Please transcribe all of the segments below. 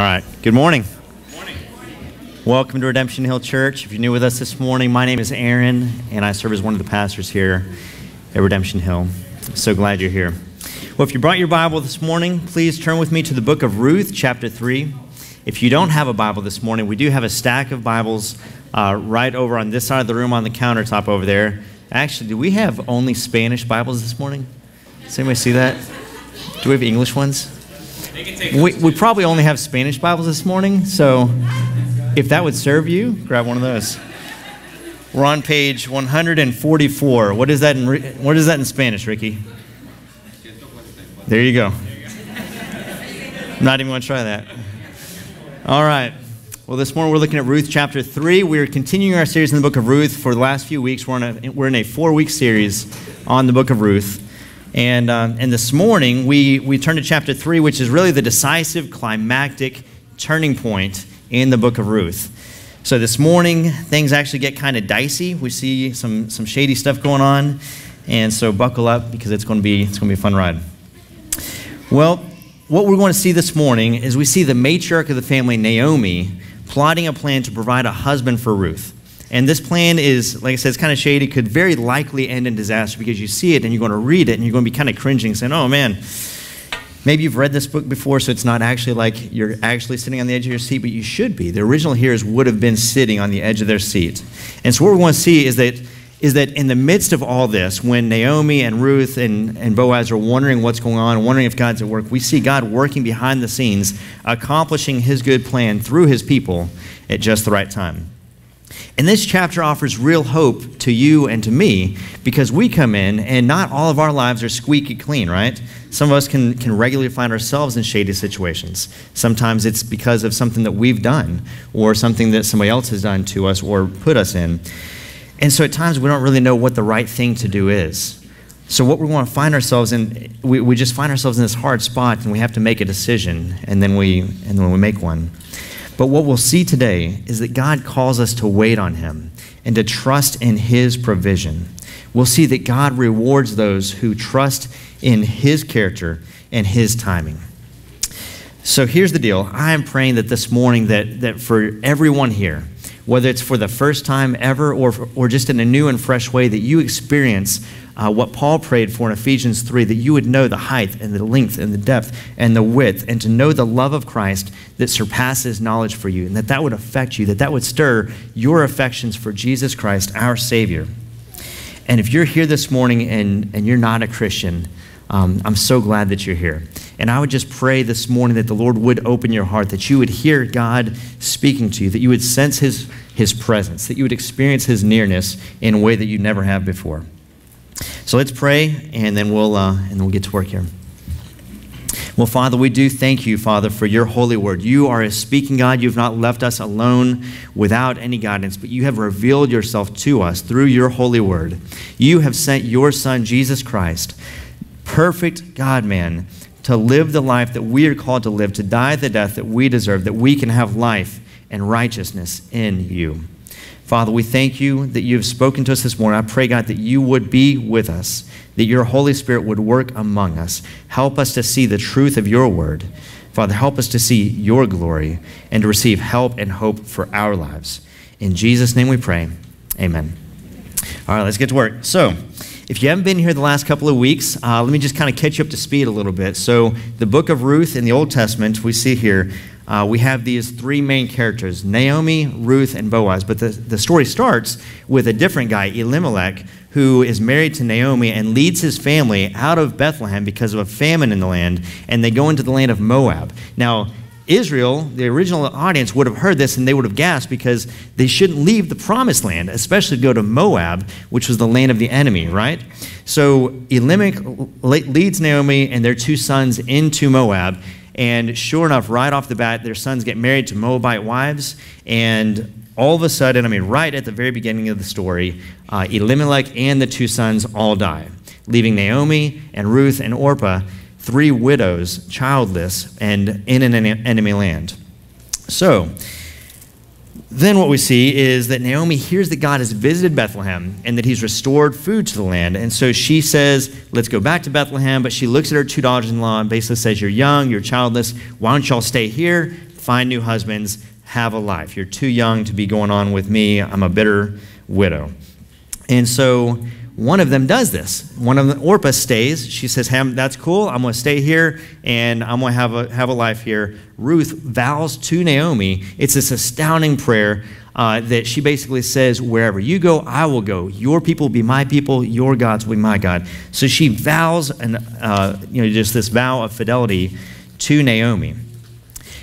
All right. Good morning. Morning. Welcome to Redemption Hill Church. If you're new with us this morning, my name is Aaron, and I serve as one of the pastors here at Redemption Hill. So glad you're here. Well, if you brought your Bible this morning, please turn with me to the book of Ruth, chapter 3. If you don't have a Bible this morning, we do have a stack of Bibles uh, right over on this side of the room on the countertop over there. Actually, do we have only Spanish Bibles this morning? Does anybody see that? Do we have English ones? We, we probably only have Spanish Bibles this morning, so if that would serve you, grab one of those. We're on page 144. What is that in, what is that in Spanish, Ricky? There you go. Not even going to try that. All right. Well, this morning we're looking at Ruth chapter 3. We're continuing our series in the book of Ruth for the last few weeks. We're, in a, we're in a four week series on the book of Ruth. And, uh, and this morning, we, we turn to chapter 3, which is really the decisive, climactic turning point in the book of Ruth. So this morning, things actually get kind of dicey. We see some, some shady stuff going on. And so buckle up because it's going to be, it's going to be a fun ride. Well, what we're going to see this morning is we see the matriarch of the family, Naomi, plotting a plan to provide a husband for Ruth. And this plan is, like I said, it's kind of shady, could very likely end in disaster because you see it and you're going to read it and you're going to be kind of cringing, saying, oh man, maybe you've read this book before, so it's not actually like you're actually sitting on the edge of your seat, but you should be. The original hearers would have been sitting on the edge of their seat. And so what we want to see is that is that in the midst of all this, when Naomi and Ruth and, and Boaz are wondering what's going on, wondering if God's at work, we see God working behind the scenes, accomplishing his good plan through his people at just the right time. And this chapter offers real hope to you and to me because we come in and not all of our lives are squeaky clean, right? Some of us can, can regularly find ourselves in shady situations. Sometimes it's because of something that we've done or something that somebody else has done to us or put us in. And so at times we don't really know what the right thing to do is. So what we want to find ourselves in, we, we just find ourselves in this hard spot and we have to make a decision and then we, and then we make one. But what we'll see today is that God calls us to wait on Him and to trust in His provision. We'll see that God rewards those who trust in His character and His timing. So here's the deal. I am praying that this morning that, that for everyone here, whether it's for the first time ever or, or just in a new and fresh way, that you experience uh, what Paul prayed for in Ephesians 3 that you would know the height and the length and the depth and the width, and to know the love of Christ that surpasses knowledge for you, and that that would affect you, that that would stir your affections for Jesus Christ, our Savior. And if you're here this morning and, and you're not a Christian, um, I'm so glad that you're here. And I would just pray this morning that the Lord would open your heart, that you would hear God speaking to you, that you would sense His, his presence, that you would experience His nearness in a way that you never have before. So let's pray, and then we'll, uh, and we'll get to work here. Well, Father, we do thank you, Father, for your holy word. You are a speaking God. You've not left us alone without any guidance, but you have revealed yourself to us through your holy word. You have sent your Son, Jesus Christ, perfect God man, to live the life that we are called to live, to die the death that we deserve, that we can have life and righteousness in you. Father, we thank you that you have spoken to us this morning. I pray, God, that you would be with us, that your Holy Spirit would work among us. Help us to see the truth of your word. Father, help us to see your glory and to receive help and hope for our lives. In Jesus' name we pray. Amen. All right, let's get to work. So, if you haven't been here the last couple of weeks, uh, let me just kind of catch you up to speed a little bit. So, the book of Ruth in the Old Testament, we see here uh, we have these three main characters Naomi, Ruth, and Boaz. But the, the story starts with a different guy, Elimelech, who is married to Naomi and leads his family out of Bethlehem because of a famine in the land, and they go into the land of Moab. Now, Israel, the original audience, would have heard this and they would have gasped because they shouldn't leave the promised land, especially go to Moab, which was the land of the enemy, right? So Elimelech leads Naomi and their two sons into Moab, and sure enough, right off the bat, their sons get married to Moabite wives. And all of a sudden, I mean, right at the very beginning of the story, uh, Elimelech and the two sons all die, leaving Naomi and Ruth and Orpah, three widows, childless, and in an enemy land. So, then what we see is that Naomi hears that God has visited Bethlehem and that he's restored food to the land. And so she says, Let's go back to Bethlehem. But she looks at her two daughters in law and basically says, You're young, you're childless. Why don't y'all stay here? find new husbands, have a life. You're too young to be going on with me. I'm a bitter widow. And so one of them does this. One of them, Orpah stays. She says, that's cool. I'm going to stay here and I'm going to have a, have a life here. Ruth vows to Naomi. It's this astounding prayer uh, that she basically says, wherever you go, I will go. Your people will be my people. Your gods will be my God. So she vows, and uh, you know, just this vow of fidelity to Naomi.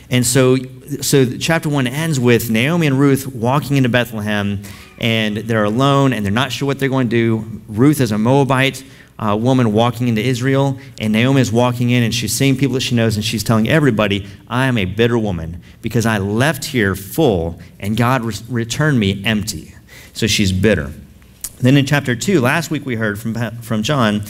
And so, so chapter one ends with Naomi and Ruth walking into Bethlehem and they're alone and they're not sure what they're going to do. Ruth is a Moabite uh, woman walking into Israel, and Naomi is walking in and she's seeing people that she knows and she's telling everybody, I am a bitter woman because I left here full and God re- returned me empty. So she's bitter. Then in chapter 2, last week we heard from, from John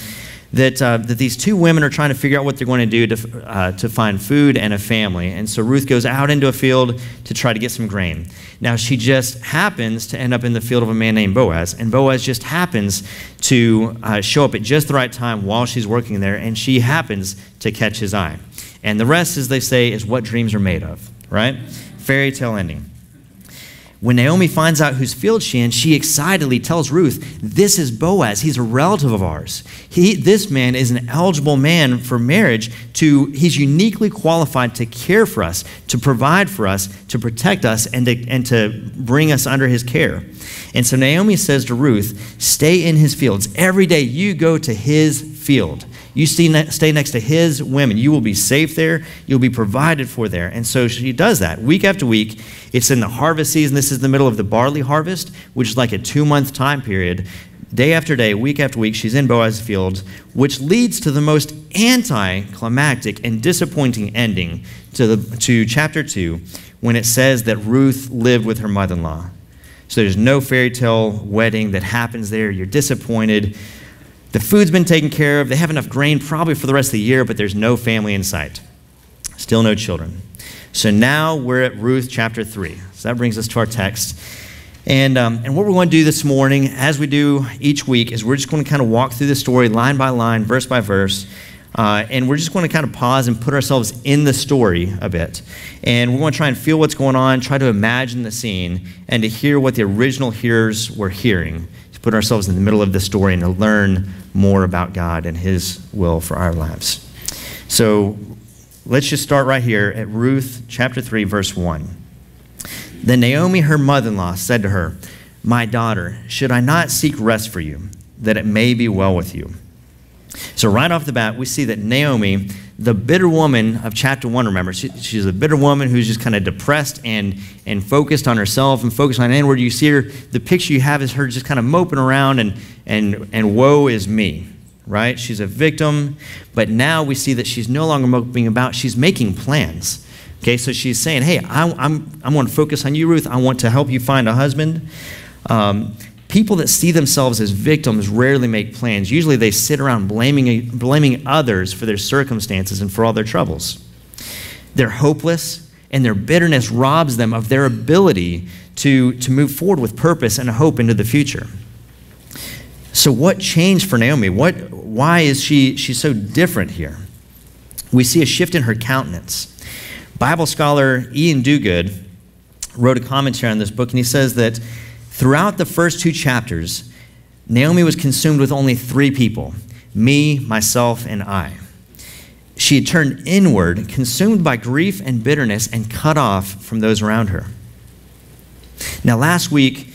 that, uh, that these two women are trying to figure out what they're going to do to, uh, to find food and a family. And so Ruth goes out into a field to try to get some grain. Now, she just happens to end up in the field of a man named Boaz, and Boaz just happens to uh, show up at just the right time while she's working there, and she happens to catch his eye. And the rest, as they say, is what dreams are made of, right? Fairy tale ending. When Naomi finds out whose field she in, she excitedly tells Ruth, This is Boaz. He's a relative of ours. He, this man is an eligible man for marriage. To, he's uniquely qualified to care for us, to provide for us, to protect us, and to, and to bring us under his care. And so Naomi says to Ruth, Stay in his fields. Every day you go to his field. You stay next to his women. You will be safe there. You'll be provided for there. And so she does that week after week. It's in the harvest season. This is the middle of the barley harvest, which is like a two month time period. Day after day, week after week, she's in Boaz's fields, which leads to the most anticlimactic and disappointing ending to, the, to chapter 2 when it says that Ruth lived with her mother in law. So there's no fairy tale wedding that happens there. You're disappointed. The food's been taken care of. They have enough grain probably for the rest of the year, but there's no family in sight. Still no children. So now we're at Ruth chapter 3. So that brings us to our text. And, um, and what we're going to do this morning, as we do each week, is we're just going to kind of walk through the story line by line, verse by verse. Uh, and we're just going to kind of pause and put ourselves in the story a bit. And we're going to try and feel what's going on, try to imagine the scene, and to hear what the original hearers were hearing put ourselves in the middle of the story and to learn more about God and His will for our lives. So let's just start right here at Ruth chapter 3, verse 1. Then Naomi, her mother in law, said to her, My daughter, should I not seek rest for you, that it may be well with you? So, right off the bat, we see that Naomi the bitter woman of chapter one, remember, she, she's a bitter woman who's just kind of depressed and, and focused on herself and focused on inward. You see her, the picture you have is her just kind of moping around and, and, and woe is me, right? She's a victim, but now we see that she's no longer moping about, she's making plans. Okay, so she's saying, hey, I, am I'm, I'm going to focus on you, Ruth. I want to help you find a husband. Um, People that see themselves as victims rarely make plans. Usually they sit around blaming, blaming others for their circumstances and for all their troubles. They're hopeless, and their bitterness robs them of their ability to, to move forward with purpose and hope into the future. So, what changed for Naomi? What, why is she she's so different here? We see a shift in her countenance. Bible scholar Ian Duguid wrote a commentary on this book, and he says that Throughout the first two chapters, Naomi was consumed with only three people me, myself, and I. She had turned inward, consumed by grief and bitterness, and cut off from those around her. Now, last week,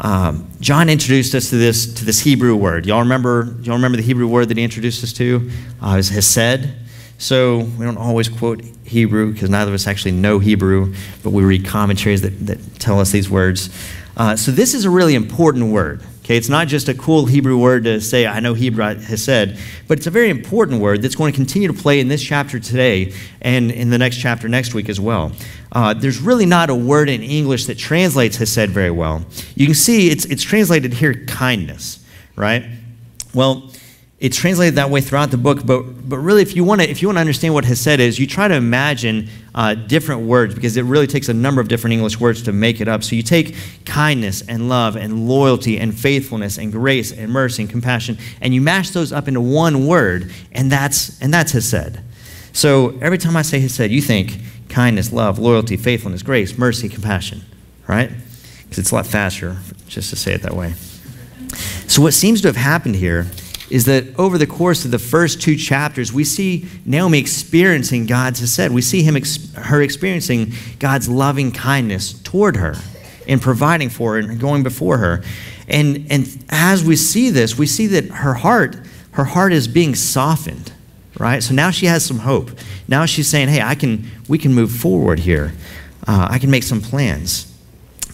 um, John introduced us to this, to this Hebrew word. Y'all remember, y'all remember the Hebrew word that he introduced us to? Uh, was hesed. So we don't always quote Hebrew because neither of us actually know Hebrew, but we read commentaries that, that tell us these words. Uh, so this is a really important word. Okay, it's not just a cool Hebrew word to say, I know Hebrew hesed, but it's a very important word that's going to continue to play in this chapter today and in the next chapter next week as well. Uh, there's really not a word in English that translates hesed very well. You can see it's, it's translated here kindness, right? Well, it's translated that way throughout the book, but, but really, if you want to if you want to understand what hesed is, you try to imagine uh, different words because it really takes a number of different English words to make it up. So you take kindness and love and loyalty and faithfulness and grace and mercy and compassion, and you mash those up into one word, and that's and that's hesed. So every time I say hesed, you think kindness, love, loyalty, faithfulness, grace, mercy, compassion, right? Because it's a lot faster just to say it that way. So, what seems to have happened here is that over the course of the first two chapters, we see Naomi experiencing God's hesed. We see him her experiencing God's loving kindness toward her and providing for her and going before her. And, and as we see this, we see that her heart, her heart is being softened, right? So now she has some hope. Now she's saying, hey, I can, we can move forward here. Uh, I can make some plans.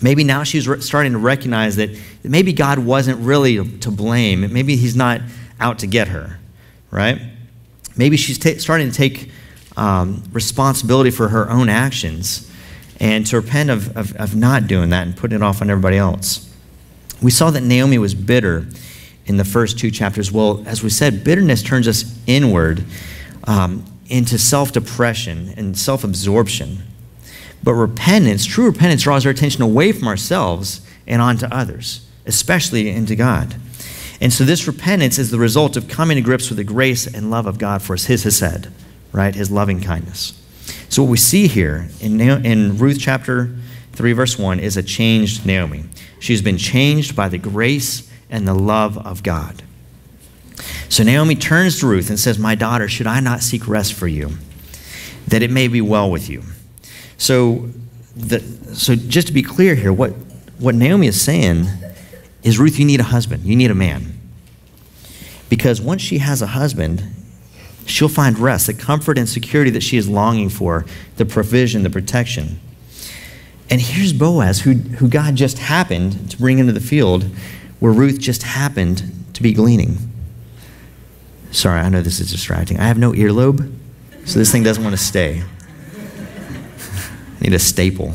Maybe now she's re- starting to recognize that maybe God wasn't really to blame. Maybe he's not out to get her, right? Maybe she's ta- starting to take um, responsibility for her own actions and to repent of, of, of not doing that and putting it off on everybody else. We saw that Naomi was bitter in the first two chapters. Well, as we said, bitterness turns us inward um, into self depression and self absorption. But repentance, true repentance, draws our attention away from ourselves and onto others, especially into God. And so this repentance is the result of coming to grips with the grace and love of God for us, his hesed, right? His loving kindness. So what we see here in, in Ruth chapter 3, verse 1 is a changed Naomi. She's been changed by the grace and the love of God. So Naomi turns to Ruth and says, My daughter, should I not seek rest for you, that it may be well with you? So, the, so just to be clear here, what, what Naomi is saying is Ruth, you need a husband. You need a man. Because once she has a husband, she'll find rest, the comfort and security that she is longing for, the provision, the protection. And here's Boaz, who, who God just happened to bring into the field where Ruth just happened to be gleaning. Sorry, I know this is distracting. I have no earlobe, so this thing doesn't want to stay. Need a staple.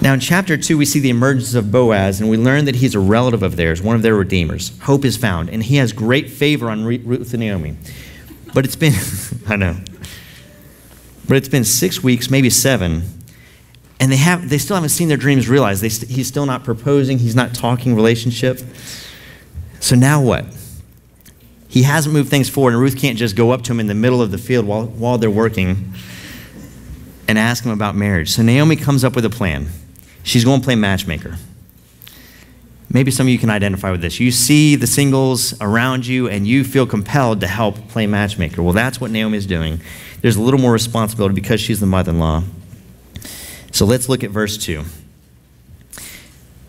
Now, in chapter 2, we see the emergence of Boaz, and we learn that he's a relative of theirs, one of their redeemers. Hope is found, and he has great favor on Ruth and Naomi. But it's been, I know, but it's been six weeks, maybe seven, and they, have, they still haven't seen their dreams realized. They st- he's still not proposing, he's not talking relationship. So now what? He hasn't moved things forward, and Ruth can't just go up to him in the middle of the field while, while they're working and ask him about marriage. So Naomi comes up with a plan. She's going to play matchmaker. Maybe some of you can identify with this. You see the singles around you and you feel compelled to help play matchmaker. Well, that's what Naomi is doing. There's a little more responsibility because she's the mother in law. So let's look at verse 2.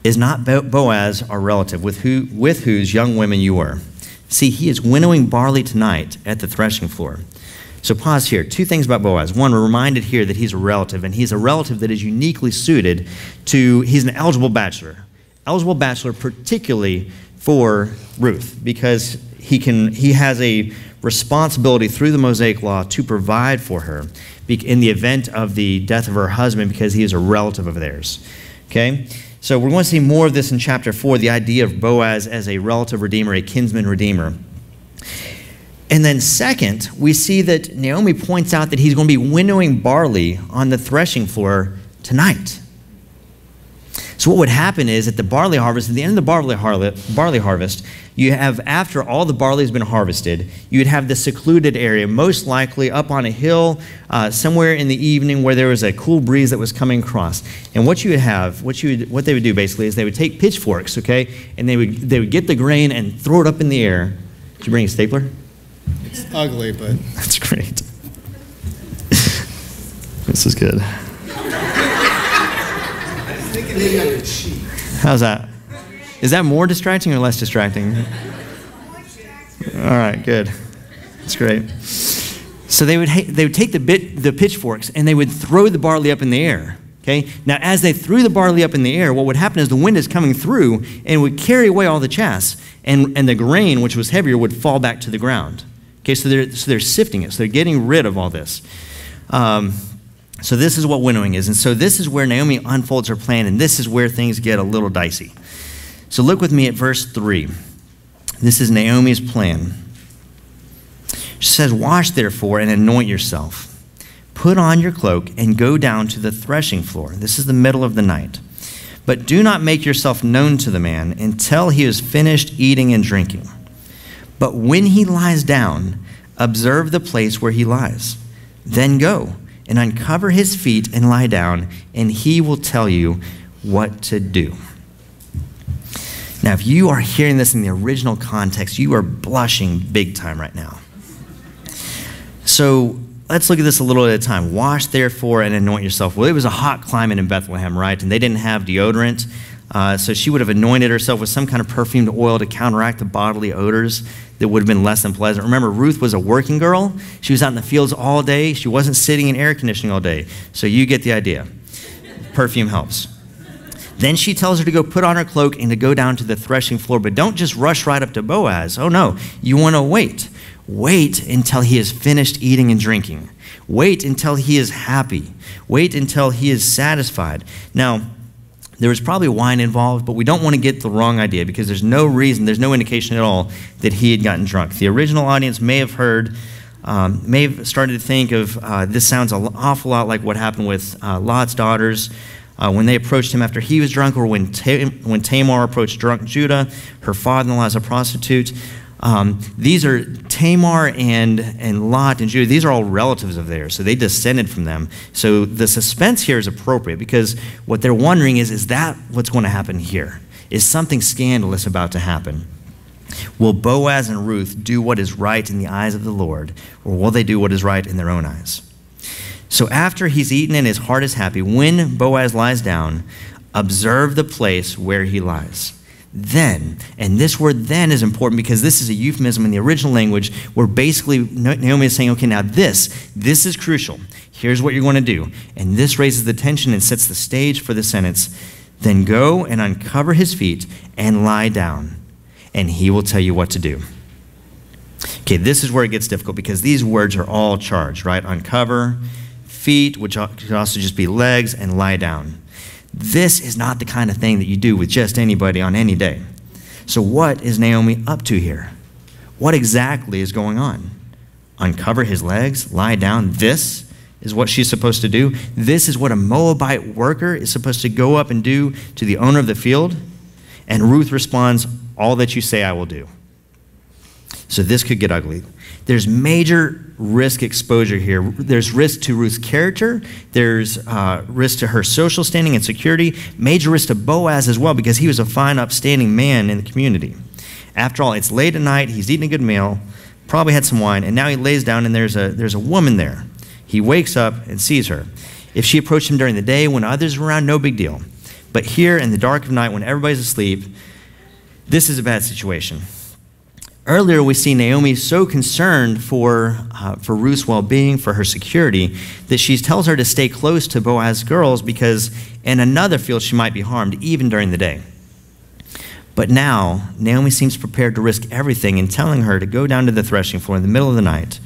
Is not Boaz our relative, with, who, with whose young women you were? See, he is winnowing barley tonight at the threshing floor. So pause here. Two things about Boaz. One, we're reminded here that he's a relative, and he's a relative that is uniquely suited to, he's an eligible bachelor. Eligible bachelor, particularly for Ruth, because he, can, he has a responsibility through the Mosaic law to provide for her in the event of the death of her husband because he is a relative of theirs. Okay? So we're going to see more of this in chapter 4 the idea of Boaz as a relative redeemer, a kinsman redeemer. And then, second, we see that Naomi points out that he's going to be winnowing barley on the threshing floor tonight. So, what would happen is at the barley harvest, at the end of the barley, barley harvest, you have, after all the barley has been harvested, you'd have the secluded area, most likely up on a hill, uh, somewhere in the evening where there was a cool breeze that was coming across. And what you would have, what, you would, what they would do basically is they would take pitchforks, okay, and they would, they would get the grain and throw it up in the air. Did you bring a stapler? It's ugly, but. That's great. this is good. How's that? Is that more distracting or less distracting? All right, good. That's great. So they would, they would take the, bit, the pitchforks and they would throw the barley up in the air. Okay? Now, as they threw the barley up in the air, what would happen is the wind is coming through and would carry away all the chaff, and, and the grain, which was heavier, would fall back to the ground. Okay, so they're, so they're sifting it. So they're getting rid of all this. Um, so this is what winnowing is. And so this is where Naomi unfolds her plan, and this is where things get a little dicey. So look with me at verse 3. This is Naomi's plan. She says, Wash therefore and anoint yourself. Put on your cloak and go down to the threshing floor. This is the middle of the night. But do not make yourself known to the man until he has finished eating and drinking. But when he lies down, observe the place where he lies. Then go and uncover his feet and lie down, and he will tell you what to do. Now, if you are hearing this in the original context, you are blushing big time right now. So let's look at this a little at a time. Wash, therefore, and anoint yourself. Well, it was a hot climate in Bethlehem, right? And they didn't have deodorant. Uh, so she would have anointed herself with some kind of perfumed oil to counteract the bodily odors that would have been less than pleasant. Remember, Ruth was a working girl. She was out in the fields all day. She wasn't sitting in air conditioning all day. So you get the idea. Perfume helps. Then she tells her to go put on her cloak and to go down to the threshing floor. But don't just rush right up to Boaz. Oh, no. You want to wait. Wait until he has finished eating and drinking. Wait until he is happy. Wait until he is satisfied. Now, there was probably wine involved, but we don't want to get the wrong idea because there's no reason, there's no indication at all that he had gotten drunk. The original audience may have heard, um, may have started to think of uh, this sounds an awful lot like what happened with uh, Lot's daughters uh, when they approached him after he was drunk, or when, when Tamar approached drunk Judah, her father in law as a prostitute. Um, these are Tamar and, and Lot and Judah. These are all relatives of theirs, so they descended from them. So the suspense here is appropriate because what they're wondering is is that what's going to happen here? Is something scandalous about to happen? Will Boaz and Ruth do what is right in the eyes of the Lord, or will they do what is right in their own eyes? So after he's eaten and his heart is happy, when Boaz lies down, observe the place where he lies. Then, and this word then is important because this is a euphemism in the original language where basically Naomi is saying, okay, now this, this is crucial. Here's what you're going to do. And this raises the tension and sets the stage for the sentence. Then go and uncover his feet and lie down, and he will tell you what to do. Okay, this is where it gets difficult because these words are all charged, right? Uncover, feet, which could also just be legs, and lie down. This is not the kind of thing that you do with just anybody on any day. So, what is Naomi up to here? What exactly is going on? Uncover his legs, lie down. This is what she's supposed to do. This is what a Moabite worker is supposed to go up and do to the owner of the field. And Ruth responds, All that you say, I will do. So, this could get ugly. There's major risk exposure here. There's risk to Ruth's character, there's uh, risk to her social standing and security, major risk to Boaz as well, because he was a fine, upstanding man in the community. After all, it's late at night, he's eating a good meal, probably had some wine, and now he lays down and there's a, there's a woman there. He wakes up and sees her. If she approached him during the day when others were around, no big deal. But here in the dark of night when everybody's asleep, this is a bad situation. Earlier, we see Naomi so concerned for, uh, for Ruth's well being, for her security, that she tells her to stay close to Boaz's girls because in another field she might be harmed, even during the day. But now, Naomi seems prepared to risk everything in telling her to go down to the threshing floor in the middle of the night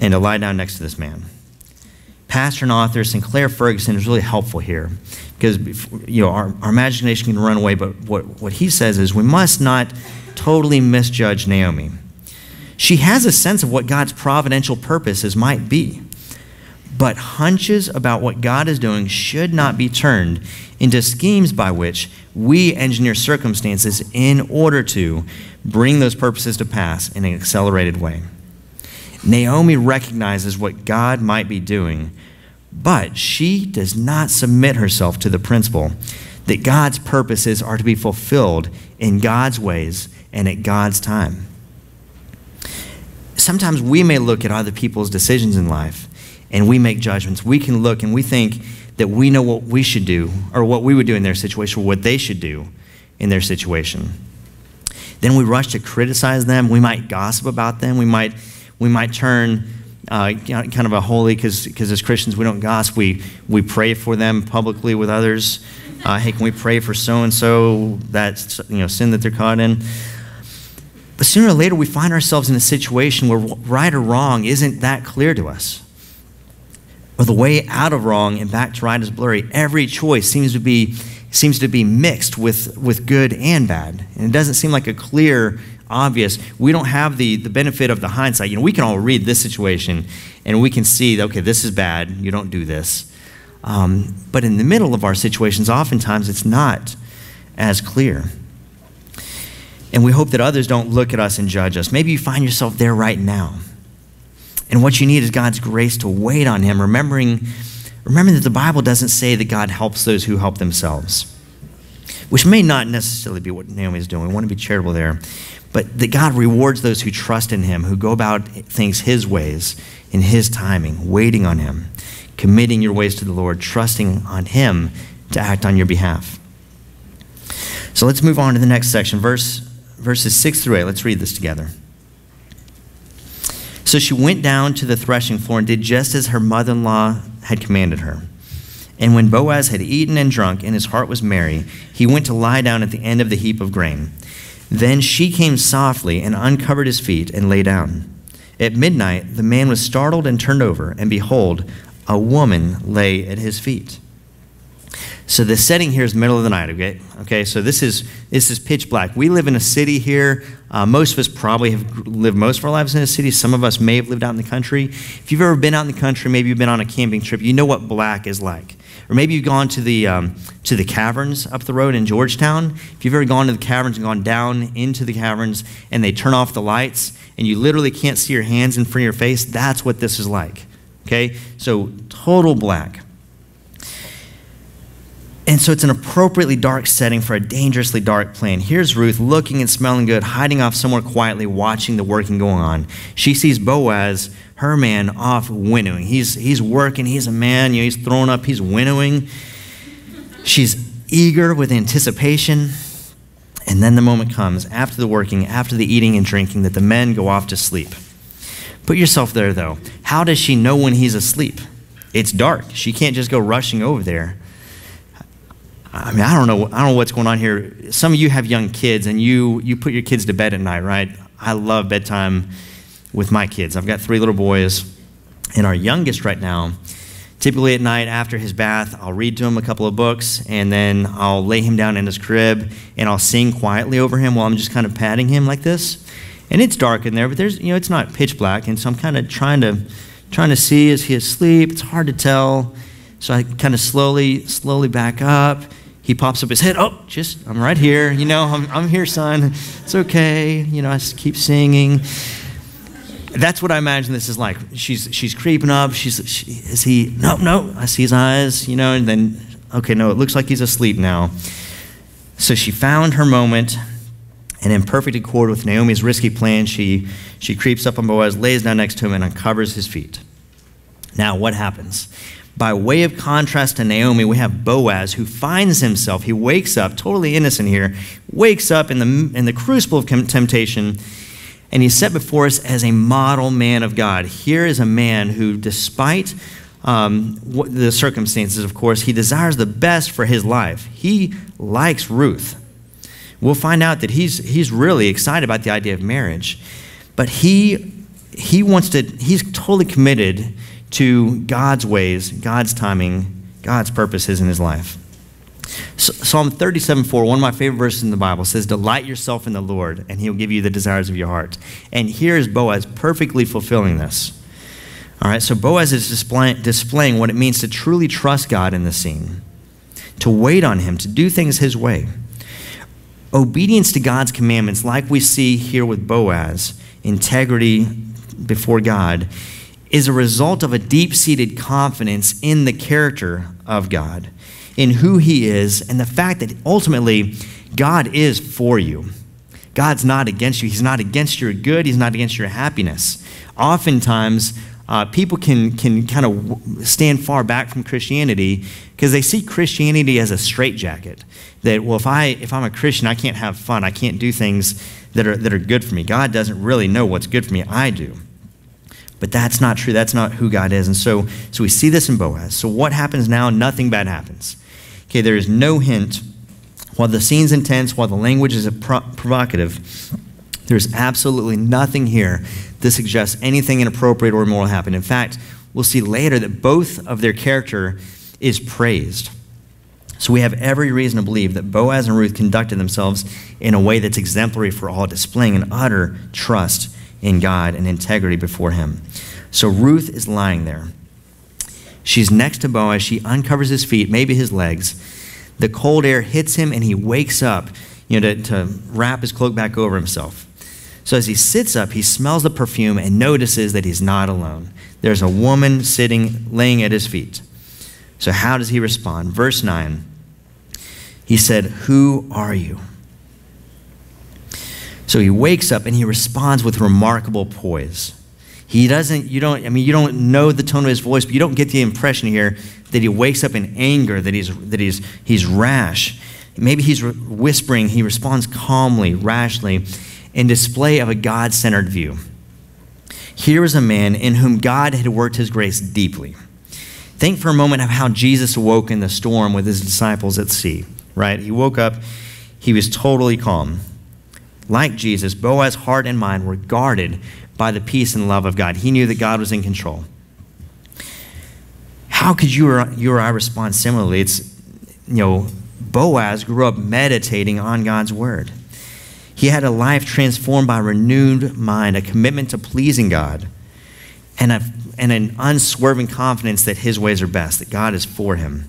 and to lie down next to this man. Pastor and author Sinclair Ferguson is really helpful here because you know our, our imagination can run away, but what, what he says is we must not totally misjudge Naomi. She has a sense of what God's providential purposes might be. But hunches about what God is doing should not be turned into schemes by which we engineer circumstances in order to bring those purposes to pass in an accelerated way. Naomi recognizes what God might be doing, but she does not submit herself to the principle that God's purposes are to be fulfilled in God's ways and at God's time. Sometimes we may look at other people's decisions in life and we make judgments. We can look and we think that we know what we should do or what we would do in their situation or what they should do in their situation. Then we rush to criticize them. We might gossip about them. We might, we might turn uh, kind of a holy, because as Christians we don't gossip. We, we pray for them publicly with others. Uh, hey, can we pray for so and so that you know sin that they're caught in? But sooner or later, we find ourselves in a situation where right or wrong isn't that clear to us. Or the way out of wrong and back to right is blurry. Every choice seems to be, seems to be mixed with, with good and bad. And it doesn't seem like a clear, obvious. We don't have the, the benefit of the hindsight. You know, we can all read this situation and we can see, okay, this is bad. You don't do this. Um, but in the middle of our situations, oftentimes it's not as clear. And we hope that others don't look at us and judge us. Maybe you find yourself there right now. And what you need is God's grace to wait on him, remembering, remembering that the Bible doesn't say that God helps those who help themselves, which may not necessarily be what Naomi is doing. We want to be charitable there. But that God rewards those who trust in him, who go about things his ways, in his timing, waiting on him, committing your ways to the Lord, trusting on him to act on your behalf. So let's move on to the next section, verse, verses 6 through 8. Let's read this together. So she went down to the threshing floor and did just as her mother in law had commanded her. And when Boaz had eaten and drunk, and his heart was merry, he went to lie down at the end of the heap of grain. Then she came softly and uncovered his feet and lay down. At midnight, the man was startled and turned over, and behold, a woman lay at his feet. So the setting here is middle of the night. Okay, okay. So this is this is pitch black. We live in a city here. Uh, most of us probably have lived most of our lives in a city. Some of us may have lived out in the country. If you've ever been out in the country, maybe you've been on a camping trip, you know what black is like. Or maybe you've gone to the um, to the caverns up the road in Georgetown. If you've ever gone to the caverns and gone down into the caverns and they turn off the lights and you literally can't see your hands in front of your face, that's what this is like. Okay, so total black. And so it's an appropriately dark setting for a dangerously dark plan. Here's Ruth looking and smelling good, hiding off somewhere quietly, watching the working going on. She sees Boaz, her man, off winnowing. He's, he's working, he's a man, you know, he's throwing up, he's winnowing. She's eager with anticipation. And then the moment comes, after the working, after the eating and drinking, that the men go off to sleep. Put yourself there, though. How does she know when he's asleep? It's dark. She can't just go rushing over there. I mean, I don't know. I don't know what's going on here. Some of you have young kids, and you you put your kids to bed at night, right? I love bedtime with my kids. I've got three little boys, and our youngest right now. Typically at night after his bath, I'll read to him a couple of books, and then I'll lay him down in his crib, and I'll sing quietly over him while I'm just kind of patting him like this. And it's dark in there, but there's you know it's not pitch black, and so I'm kind of trying to trying to see is he asleep? It's hard to tell. So I kind of slowly, slowly back up he pops up his head. Oh, just, I'm right here. You know, I'm, I'm here, son. It's okay. You know, I keep singing. That's what I imagine this is like. She's, she's creeping up. She's, she, is he, no, no, I see his eyes, you know, and then, okay, no, it looks like he's asleep now. So she found her moment, and in perfect accord with Naomi's risky plan, she, she creeps up on Boaz, lays down next to him, and uncovers his feet. Now, what happens? By way of contrast to Naomi, we have Boaz who finds himself, he wakes up, totally innocent here, wakes up in the, in the crucible of temptation, and he's set before us as a model man of God. Here is a man who, despite um, the circumstances, of course, he desires the best for his life. He likes Ruth. We'll find out that he's, he's really excited about the idea of marriage, but he, he wants to, he's totally committed to God's ways, God's timing, God's purposes in his life. Psalm 37 4, one of my favorite verses in the Bible, says, Delight yourself in the Lord, and he'll give you the desires of your heart. And here is Boaz perfectly fulfilling this. All right, so Boaz is displaying, displaying what it means to truly trust God in the scene, to wait on him, to do things his way. Obedience to God's commandments, like we see here with Boaz, integrity before God, is a result of a deep seated confidence in the character of God, in who He is, and the fact that ultimately God is for you. God's not against you. He's not against your good. He's not against your happiness. Oftentimes, uh, people can, can kind of stand far back from Christianity because they see Christianity as a straitjacket. That, well, if, I, if I'm a Christian, I can't have fun. I can't do things that are, that are good for me. God doesn't really know what's good for me. I do. But that's not true. That's not who God is. And so, so we see this in Boaz. So what happens now? Nothing bad happens. Okay, there is no hint. While the scene's intense, while the language is provocative, there's absolutely nothing here that suggests anything inappropriate or immoral happened. In fact, we'll see later that both of their character is praised. So we have every reason to believe that Boaz and Ruth conducted themselves in a way that's exemplary for all, displaying an utter trust in God and integrity before Him. So Ruth is lying there. She's next to Boaz. She uncovers his feet, maybe his legs. The cold air hits him and he wakes up, you know, to, to wrap his cloak back over himself. So as he sits up, he smells the perfume and notices that he's not alone. There's a woman sitting, laying at his feet. So how does he respond? Verse 9. He said, Who are you? So he wakes up and he responds with remarkable poise. He doesn't, you don't, I mean, you don't know the tone of his voice, but you don't get the impression here that he wakes up in anger, that he's, that he's, he's rash. Maybe he's whispering, he responds calmly, rashly, in display of a God centered view. Here is a man in whom God had worked his grace deeply. Think for a moment of how Jesus woke in the storm with his disciples at sea, right? He woke up, he was totally calm. Like Jesus, Boaz's heart and mind were guarded by the peace and love of God. He knew that God was in control. How could you or, you or I respond similarly? It's, you know, Boaz grew up meditating on God's word. He had a life transformed by a renewed mind, a commitment to pleasing God, and, a, and an unswerving confidence that his ways are best, that God is for him.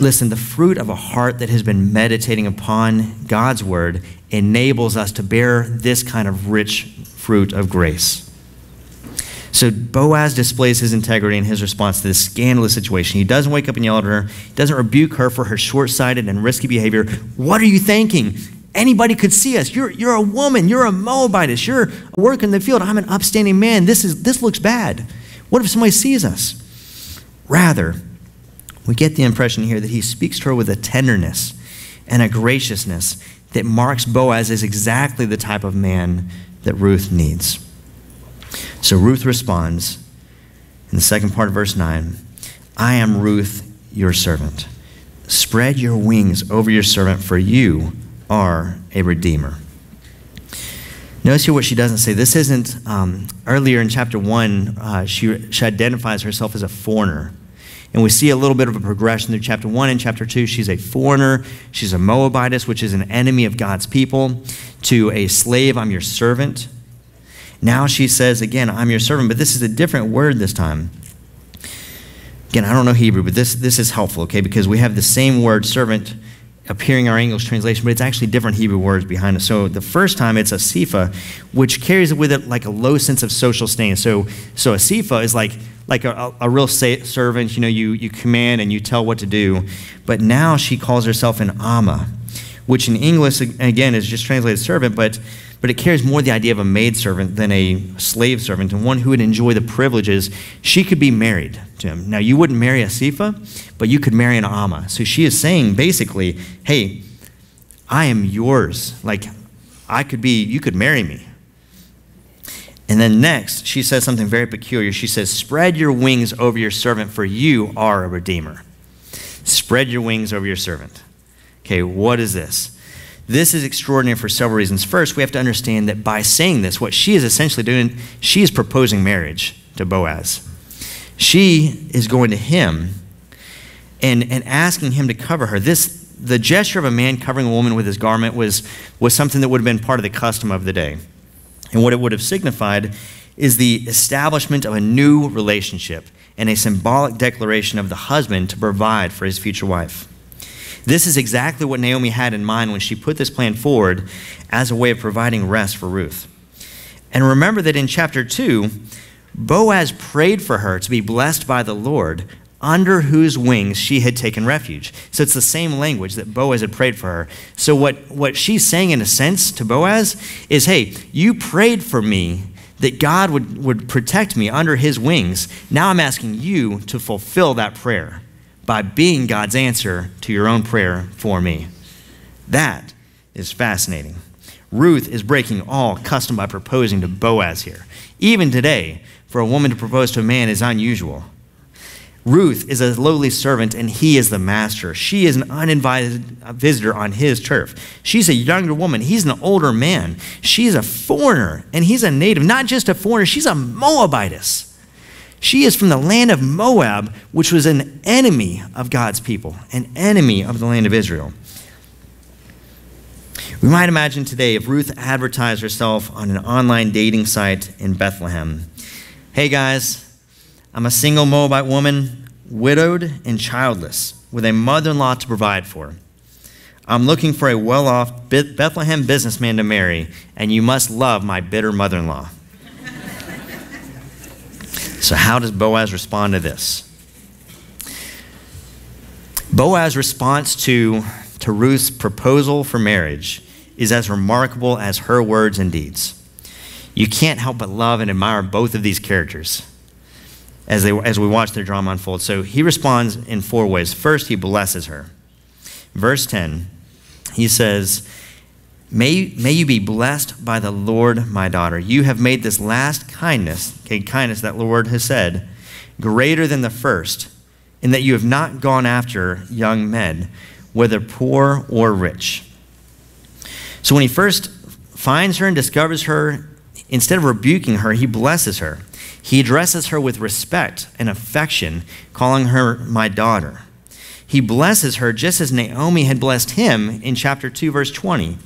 Listen, the fruit of a heart that has been meditating upon God's word enables us to bear this kind of rich fruit of grace. So Boaz displays his integrity in his response to this scandalous situation. He doesn't wake up and yell at her, he doesn't rebuke her for her short sighted and risky behavior. What are you thinking? Anybody could see us. You're, you're a woman. You're a Moabitess. You're working in the field. I'm an upstanding man. This, is, this looks bad. What if somebody sees us? Rather, we get the impression here that he speaks to her with a tenderness and a graciousness that marks Boaz as exactly the type of man that Ruth needs. So Ruth responds in the second part of verse 9 I am Ruth, your servant. Spread your wings over your servant, for you are a redeemer. Notice here what she doesn't say. This isn't, um, earlier in chapter 1, uh, she, she identifies herself as a foreigner. And we see a little bit of a progression through chapter 1 and chapter 2. She's a foreigner. She's a Moabitess, which is an enemy of God's people, to a slave, I'm your servant. Now she says again, I'm your servant, but this is a different word this time. Again, I don't know Hebrew, but this, this is helpful, okay, because we have the same word, servant, appearing in our English translation, but it's actually different Hebrew words behind it. So the first time it's a sifa, which carries with it like a low sense of social standing. So, so a sifa is like, like a, a real servant, you know, you, you command and you tell what to do. But now she calls herself an ama, which in English, again, is just translated servant, but but it carries more the idea of a maidservant than a slave servant and one who would enjoy the privileges. She could be married to him. Now, you wouldn't marry a Sifa, but you could marry an Amma. So she is saying basically, hey, I am yours. Like, I could be, you could marry me. And then next, she says something very peculiar. She says, Spread your wings over your servant, for you are a redeemer. Spread your wings over your servant. Okay, what is this? This is extraordinary for several reasons. First, we have to understand that by saying this, what she is essentially doing, she is proposing marriage to Boaz. She is going to him and, and asking him to cover her. This, the gesture of a man covering a woman with his garment was, was something that would have been part of the custom of the day. And what it would have signified is the establishment of a new relationship and a symbolic declaration of the husband to provide for his future wife. This is exactly what Naomi had in mind when she put this plan forward as a way of providing rest for Ruth. And remember that in chapter 2, Boaz prayed for her to be blessed by the Lord, under whose wings she had taken refuge. So it's the same language that Boaz had prayed for her. So what, what she's saying, in a sense, to Boaz is hey, you prayed for me that God would, would protect me under his wings. Now I'm asking you to fulfill that prayer by being God's answer to your own prayer for me. That is fascinating. Ruth is breaking all custom by proposing to Boaz here. Even today, for a woman to propose to a man is unusual. Ruth is a lowly servant and he is the master. She is an uninvited visitor on his turf. She's a younger woman. He's an older man. She's a foreigner and he's a native. Not just a foreigner, she's a Moabitess. She is from the land of Moab, which was an enemy of God's people, an enemy of the land of Israel. We might imagine today if Ruth advertised herself on an online dating site in Bethlehem. Hey guys, I'm a single Moabite woman, widowed and childless, with a mother in law to provide for. I'm looking for a well off Bethlehem businessman to marry, and you must love my bitter mother in law. So, how does Boaz respond to this? Boaz's response to, to Ruth's proposal for marriage is as remarkable as her words and deeds. You can't help but love and admire both of these characters as, they, as we watch their drama unfold. So he responds in four ways. First, he blesses her. Verse 10, he says, May, may you be blessed by the Lord, my daughter. You have made this last kindness, okay, kindness that the Lord has said, greater than the first, in that you have not gone after young men, whether poor or rich. So when he first finds her and discovers her, instead of rebuking her, he blesses her. He addresses her with respect and affection, calling her my daughter. He blesses her just as Naomi had blessed him in chapter 2, verse 20,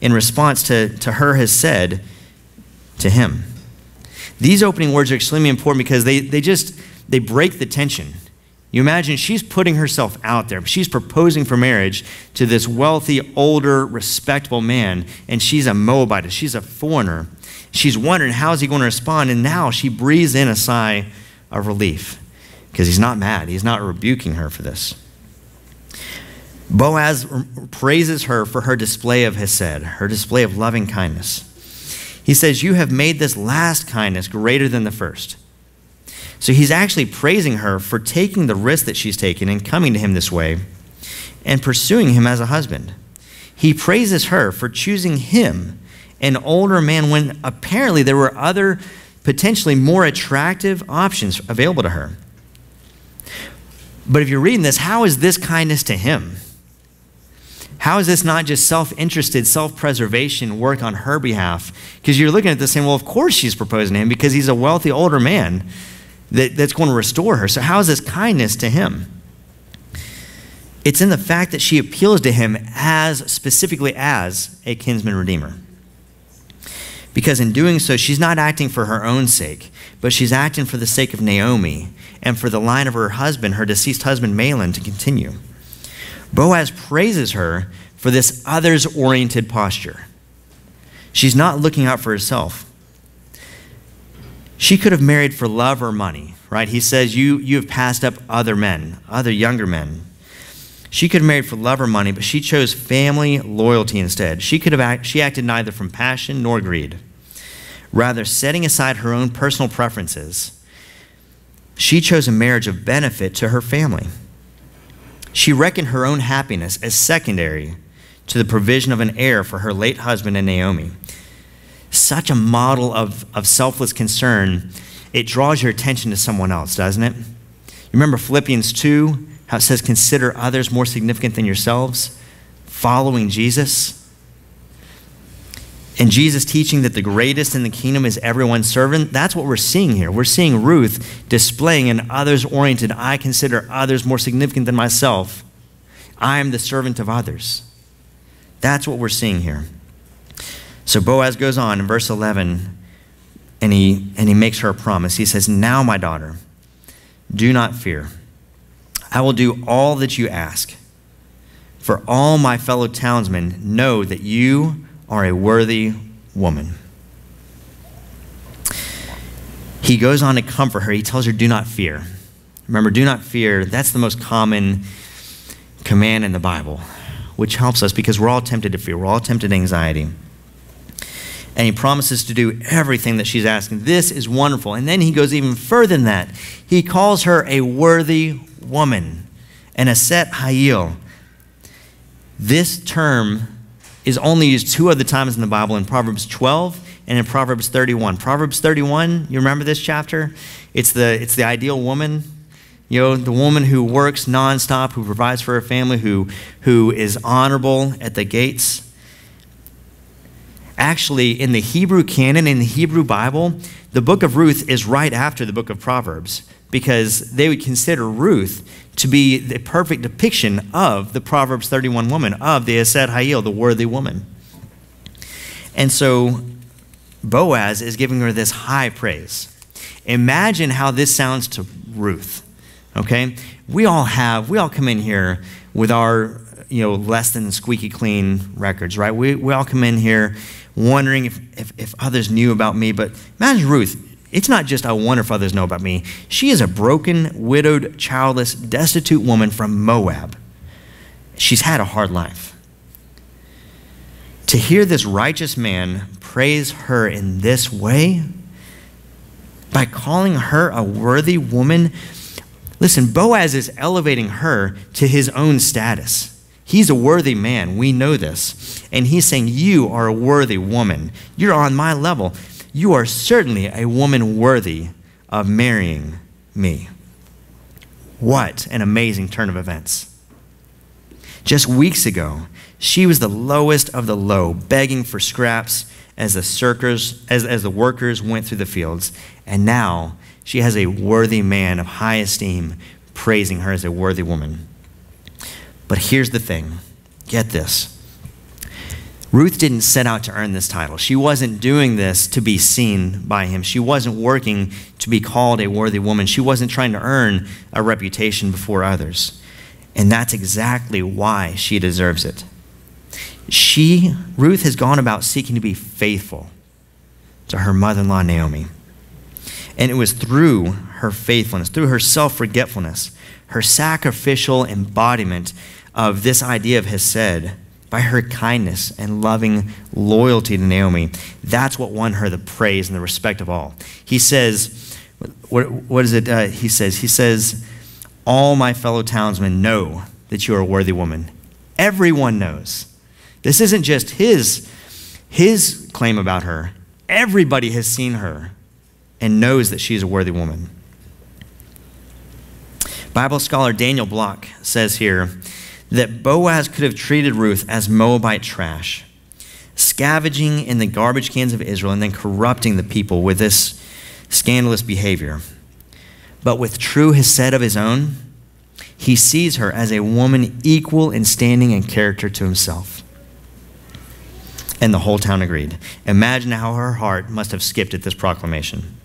in response to, to her has said to him. These opening words are extremely important because they, they just they break the tension. You imagine she's putting herself out there. She's proposing for marriage to this wealthy, older, respectable man, and she's a Moabite. She's a foreigner. She's wondering how is he going to respond, and now she breathes in a sigh of relief because he's not mad. He's not rebuking her for this. Boaz praises her for her display of hesed, her display of loving kindness. He says, You have made this last kindness greater than the first. So he's actually praising her for taking the risk that she's taken and coming to him this way and pursuing him as a husband. He praises her for choosing him, an older man, when apparently there were other potentially more attractive options available to her. But if you're reading this, how is this kindness to him? How is this not just self interested, self preservation work on her behalf? Because you're looking at this saying, well, of course she's proposing to him because he's a wealthy older man that, that's going to restore her. So, how is this kindness to him? It's in the fact that she appeals to him as specifically as a kinsman redeemer. Because in doing so, she's not acting for her own sake, but she's acting for the sake of Naomi and for the line of her husband, her deceased husband, Mahlon, to continue. Boaz praises her for this others oriented posture. She's not looking out for herself. She could have married for love or money, right? He says, You, you have passed up other men, other younger men. She could have married for love or money, but she chose family loyalty instead. She, could have act, she acted neither from passion nor greed. Rather, setting aside her own personal preferences, she chose a marriage of benefit to her family. She reckoned her own happiness as secondary to the provision of an heir for her late husband and Naomi such a model of, of selfless concern, it draws your attention to someone else, doesn't it? You remember Philippians 2, how it says, Consider others more significant than yourselves, following Jesus. And Jesus teaching that the greatest in the kingdom is everyone's servant, that's what we're seeing here. We're seeing Ruth displaying an others oriented, I consider others more significant than myself. I am the servant of others. That's what we're seeing here. So Boaz goes on in verse 11 and he, and he makes her a promise. He says, Now, my daughter, do not fear. I will do all that you ask. For all my fellow townsmen know that you are a worthy woman. He goes on to comfort her. He tells her, Do not fear. Remember, do not fear. That's the most common command in the Bible, which helps us because we're all tempted to fear. We're all tempted to anxiety and he promises to do everything that she's asking. This is wonderful. And then he goes even further than that. He calls her a worthy woman, and eshet Hayil. This term is only used two other times in the Bible in Proverbs 12 and in Proverbs 31. Proverbs 31, you remember this chapter? It's the, it's the ideal woman. You know, the woman who works nonstop, who provides for her family, who, who is honorable at the gates actually, in the Hebrew canon, in the Hebrew Bible, the book of Ruth is right after the book of Proverbs because they would consider Ruth to be the perfect depiction of the Proverbs 31 woman, of the eshet Hayil, the worthy woman. And so Boaz is giving her this high praise. Imagine how this sounds to Ruth. Okay? We all have, we all come in here with our you know, less than squeaky clean records, right? We, we all come in here wondering if, if, if others knew about me, but imagine Ruth. It's not just I wonder if others know about me. She is a broken, widowed, childless, destitute woman from Moab. She's had a hard life. To hear this righteous man praise her in this way, by calling her a worthy woman, listen, Boaz is elevating her to his own status. He's a worthy man. We know this. And he's saying, You are a worthy woman. You're on my level. You are certainly a woman worthy of marrying me. What an amazing turn of events. Just weeks ago, she was the lowest of the low, begging for scraps as the, circers, as, as the workers went through the fields. And now she has a worthy man of high esteem praising her as a worthy woman. But here's the thing get this. Ruth didn't set out to earn this title. She wasn't doing this to be seen by him. She wasn't working to be called a worthy woman. She wasn't trying to earn a reputation before others. And that's exactly why she deserves it. She, Ruth, has gone about seeking to be faithful to her mother in law, Naomi. And it was through her faithfulness, through her self forgetfulness, her sacrificial embodiment of this idea of Hesed by her kindness and loving loyalty to Naomi. That's what won her the praise and the respect of all. He says, what, what is it? Uh, he says, he says, all my fellow townsmen know that you are a worthy woman. Everyone knows. This isn't just his, his claim about her. Everybody has seen her and knows that she's a worthy woman. Bible scholar Daniel Block says here that Boaz could have treated Ruth as Moabite trash, scavenging in the garbage cans of Israel and then corrupting the people with this scandalous behavior. But with true Hesed of his own, he sees her as a woman equal in standing and character to himself. And the whole town agreed. Imagine how her heart must have skipped at this proclamation.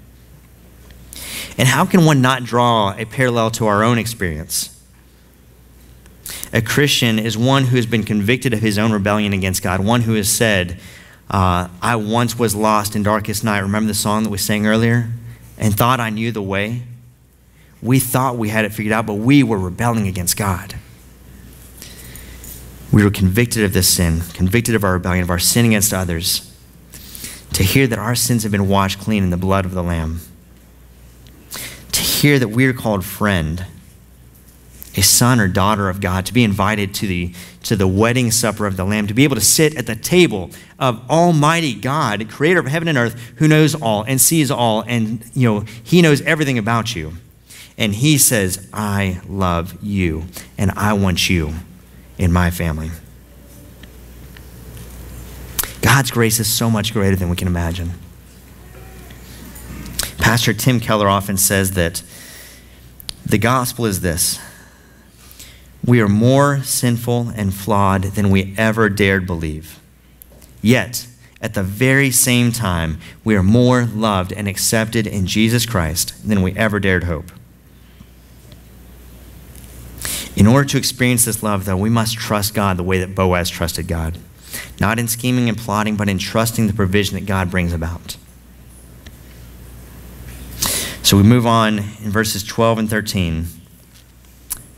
And how can one not draw a parallel to our own experience? A Christian is one who has been convicted of his own rebellion against God, one who has said, uh, I once was lost in darkest night. Remember the song that we sang earlier? And thought I knew the way? We thought we had it figured out, but we were rebelling against God. We were convicted of this sin, convicted of our rebellion, of our sin against others. To hear that our sins have been washed clean in the blood of the Lamb. To hear that we are called friend a son or daughter of God, to be invited to the, to the wedding supper of the Lamb, to be able to sit at the table of Almighty God, creator of heaven and earth, who knows all and sees all, and you know, he knows everything about you. And he says, I love you, and I want you in my family. God's grace is so much greater than we can imagine. Pastor Tim Keller often says that the gospel is this we are more sinful and flawed than we ever dared believe. Yet, at the very same time, we are more loved and accepted in Jesus Christ than we ever dared hope. In order to experience this love, though, we must trust God the way that Boaz trusted God. Not in scheming and plotting, but in trusting the provision that God brings about. So we move on in verses 12 and 13.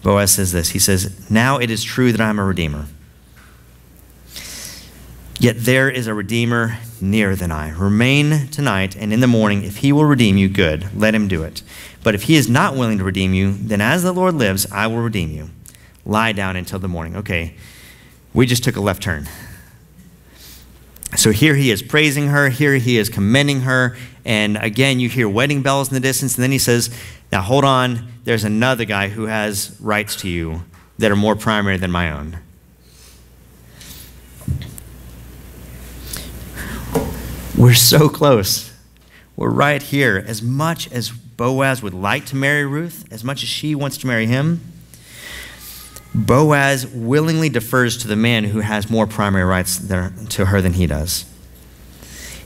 Boaz says this He says, Now it is true that I am a redeemer. Yet there is a redeemer nearer than I. Remain tonight, and in the morning, if he will redeem you, good, let him do it. But if he is not willing to redeem you, then as the Lord lives, I will redeem you. Lie down until the morning. Okay, we just took a left turn. So here he is praising her, here he is commending her, and again, you hear wedding bells in the distance, and then he says, Now hold on, there's another guy who has rights to you that are more primary than my own. We're so close. We're right here. As much as Boaz would like to marry Ruth, as much as she wants to marry him, Boaz willingly defers to the man who has more primary rights to her than he does.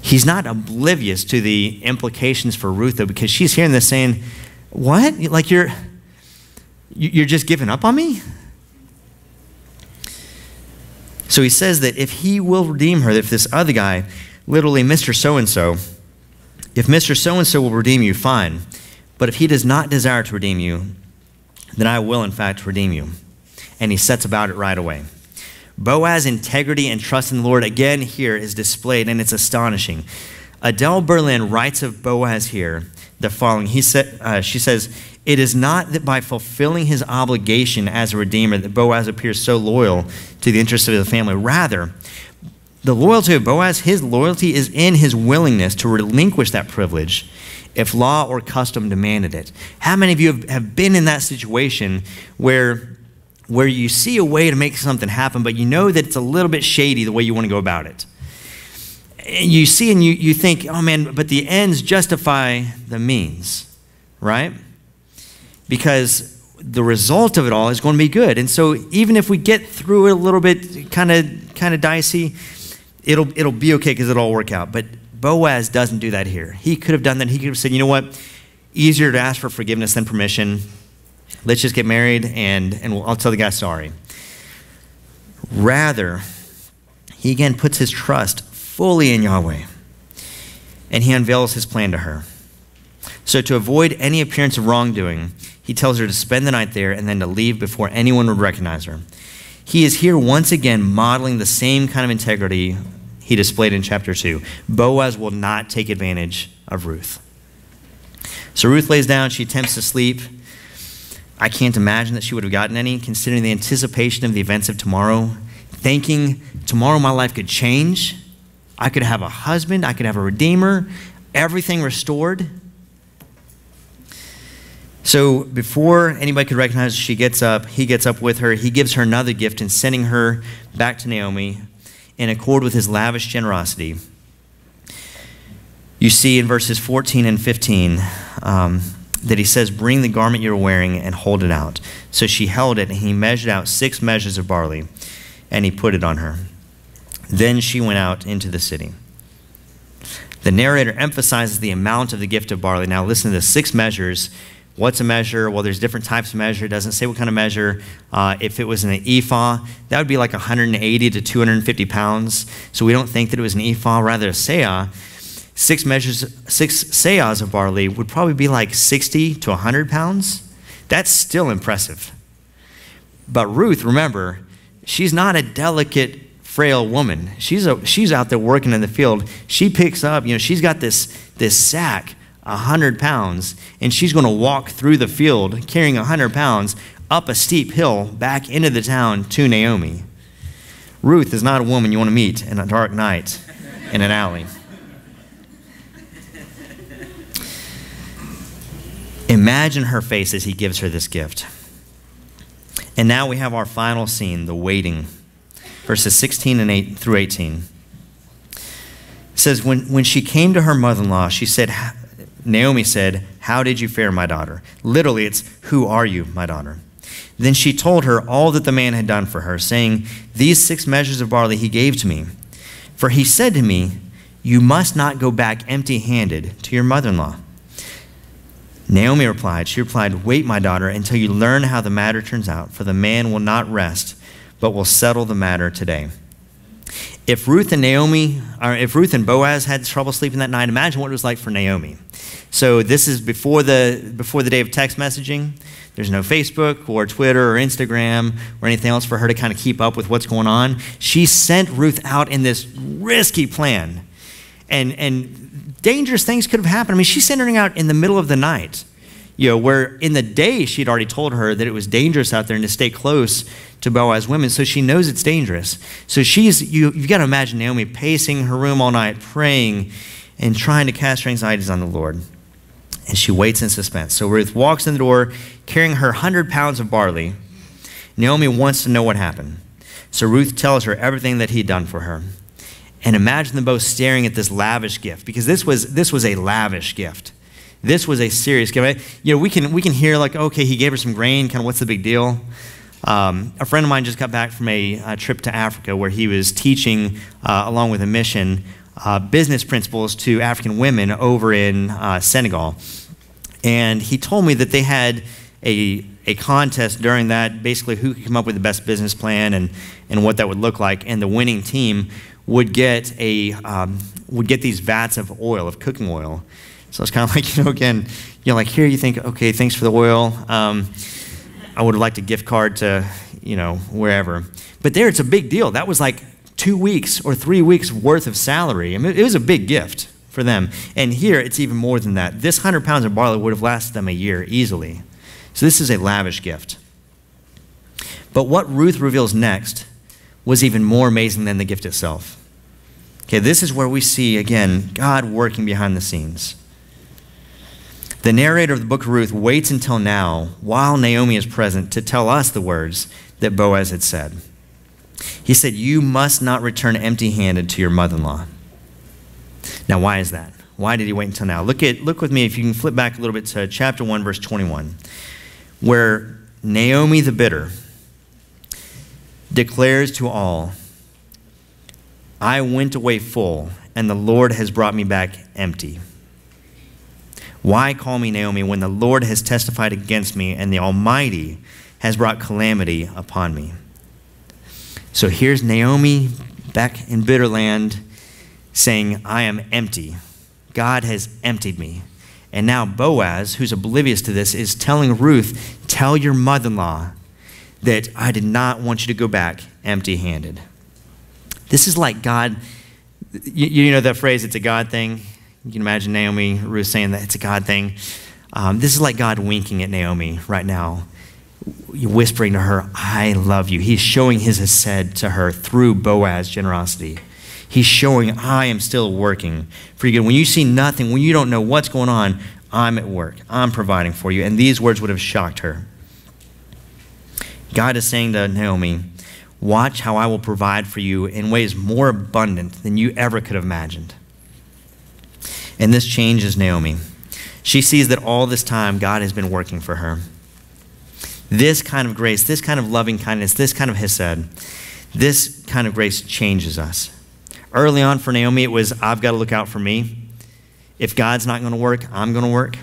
He's not oblivious to the implications for Ruth, though, because she's hearing this saying, what? Like you're you're just giving up on me? So he says that if he will redeem her, if this other guy, literally Mr. So and so, if Mr. So and so will redeem you, fine. But if he does not desire to redeem you, then I will, in fact, redeem you. And he sets about it right away. Boaz's integrity and trust in the Lord, again, here is displayed, and it's astonishing. Adele Berlin writes of Boaz here the following. He said, uh, she says, It is not that by fulfilling his obligation as a redeemer that Boaz appears so loyal to the interests of the family. Rather, the loyalty of Boaz, his loyalty is in his willingness to relinquish that privilege if law or custom demanded it. How many of you have been in that situation where, where you see a way to make something happen, but you know that it's a little bit shady the way you want to go about it? And you see and you, you think, oh man, but the ends justify the means, right? Because the result of it all is going to be good. And so even if we get through it a little bit kind of kind of dicey, it'll it'll be okay because it'll all work out. But Boaz doesn't do that here. He could have done that. He could have said, you know what? Easier to ask for forgiveness than permission. Let's just get married and, and I'll tell the guy sorry. Rather, he again puts his trust fully in Yahweh and he unveils his plan to her. So, to avoid any appearance of wrongdoing, he tells her to spend the night there and then to leave before anyone would recognize her. He is here once again modeling the same kind of integrity he displayed in chapter 2. Boaz will not take advantage of Ruth. So Ruth lays down, she attempts to sleep. I can't imagine that she would have gotten any, considering the anticipation of the events of tomorrow, thinking tomorrow my life could change. I could have a husband, I could have a redeemer, everything restored. So before anybody could recognize she gets up, he gets up with her, he gives her another gift in sending her back to Naomi, in accord with his lavish generosity. You see in verses 14 and 15 um, that he says, Bring the garment you're wearing and hold it out. So she held it, and he measured out six measures of barley, and he put it on her. Then she went out into the city. The narrator emphasizes the amount of the gift of barley. Now, listen to this six measures What's a measure? Well, there's different types of measure. It doesn't say what kind of measure. Uh, if it was an ephah, that would be like 180 to 250 pounds. So we don't think that it was an ephah, rather a seah. Six measures, six seahs of barley would probably be like 60 to 100 pounds. That's still impressive. But Ruth, remember, she's not a delicate, frail woman. She's, a, she's out there working in the field. She picks up, you know, she's got this, this sack 100 pounds, and she's going to walk through the field carrying 100 pounds up a steep hill back into the town to Naomi. Ruth is not a woman you want to meet in a dark night in an alley. Imagine her face as he gives her this gift. And now we have our final scene, the waiting. Verses 16 and 8 through 18. It says, when, when she came to her mother in law, she said, Naomi said, How did you fare, my daughter? Literally, it's, Who are you, my daughter? Then she told her all that the man had done for her, saying, These six measures of barley he gave to me. For he said to me, You must not go back empty handed to your mother in law. Naomi replied, She replied, Wait, my daughter, until you learn how the matter turns out, for the man will not rest, but will settle the matter today. If Ruth and Naomi, or if Ruth and Boaz had trouble sleeping that night, imagine what it was like for Naomi. So this is before the before the day of text messaging. There's no Facebook or Twitter or Instagram or anything else for her to kind of keep up with what's going on. She sent Ruth out in this risky plan. And and dangerous things could have happened. I mean, she's sending out in the middle of the night you know, where in the day she'd already told her that it was dangerous out there and to stay close to Boaz's women, so she knows it's dangerous. So she's, you, you've got to imagine Naomi pacing her room all night, praying and trying to cast her anxieties on the Lord. And she waits in suspense. So Ruth walks in the door carrying her 100 pounds of barley. Naomi wants to know what happened. So Ruth tells her everything that he'd done for her. And imagine them both staring at this lavish gift, because this was, this was a lavish gift. This was a serious gift. You know, we can, we can hear like, okay, he gave her some grain, kind of what's the big deal? Um, a friend of mine just got back from a, a trip to Africa where he was teaching, uh, along with a mission, uh, business principles to African women over in uh, Senegal. And he told me that they had a, a contest during that, basically who could come up with the best business plan and, and what that would look like. And the winning team would get, a, um, would get these vats of oil, of cooking oil. So it's kind of like, you know, again, you know, like here you think, okay, thanks for the oil. Um, I would have liked a gift card to, you know, wherever. But there it's a big deal. That was like two weeks or three weeks worth of salary. I mean, it was a big gift for them. And here it's even more than that. This 100 pounds of barley would have lasted them a year easily. So this is a lavish gift. But what Ruth reveals next was even more amazing than the gift itself. Okay, this is where we see, again, God working behind the scenes. The narrator of the book of Ruth waits until now, while Naomi is present, to tell us the words that Boaz had said. He said, You must not return empty handed to your mother in law. Now, why is that? Why did he wait until now? Look, at, look with me, if you can flip back a little bit to chapter 1, verse 21, where Naomi the bitter declares to all, I went away full, and the Lord has brought me back empty. Why call me Naomi when the Lord has testified against me and the Almighty has brought calamity upon me? So here's Naomi back in bitter land saying, I am empty. God has emptied me. And now Boaz, who's oblivious to this, is telling Ruth, Tell your mother in law that I did not want you to go back empty handed. This is like God, you, you, know that phrase, it's a God thing? You can imagine Naomi, Ruth saying that it's a God thing. Um, this is like God winking at Naomi right now, whispering to her, I love you. He's showing his hesed to her through Boaz's generosity. He's showing, I am still working for you. When you see nothing, when you don't know what's going on, I'm at work. I'm providing for you. And these words would have shocked her. God is saying to Naomi, Watch how I will provide for you in ways more abundant than you ever could have imagined. And this changes Naomi. She sees that all this time God has been working for her. This kind of grace, this kind of loving kindness, this kind of hesed, this kind of grace changes us. Early on for Naomi, it was, I've got to look out for me. If God's not going to work, I'm going to work.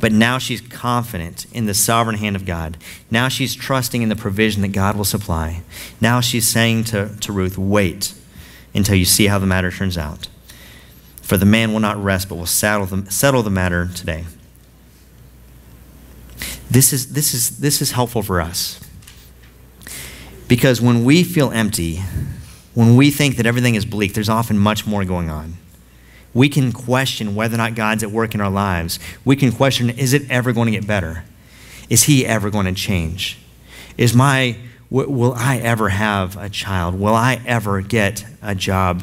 But now she's confident in the sovereign hand of God. Now she's trusting in the provision that God will supply. Now she's saying to, to Ruth, wait until you see how the matter turns out. For the man will not rest, but will settle the, settle the matter today. This is, this, is, this is helpful for us. Because when we feel empty, when we think that everything is bleak, there's often much more going on. We can question whether or not God's at work in our lives. We can question is it ever going to get better? Is He ever going to change? Is my, will I ever have a child? Will I ever get a job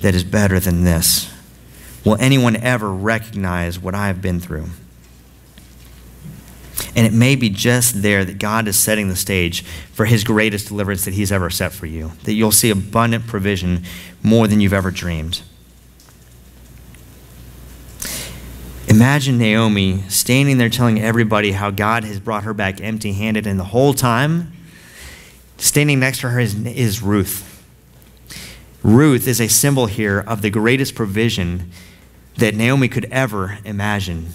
that is better than this? Will anyone ever recognize what I have been through? And it may be just there that God is setting the stage for his greatest deliverance that he's ever set for you, that you'll see abundant provision more than you've ever dreamed. Imagine Naomi standing there telling everybody how God has brought her back empty handed, and the whole time, standing next to her is, is Ruth. Ruth is a symbol here of the greatest provision that Naomi could ever imagine.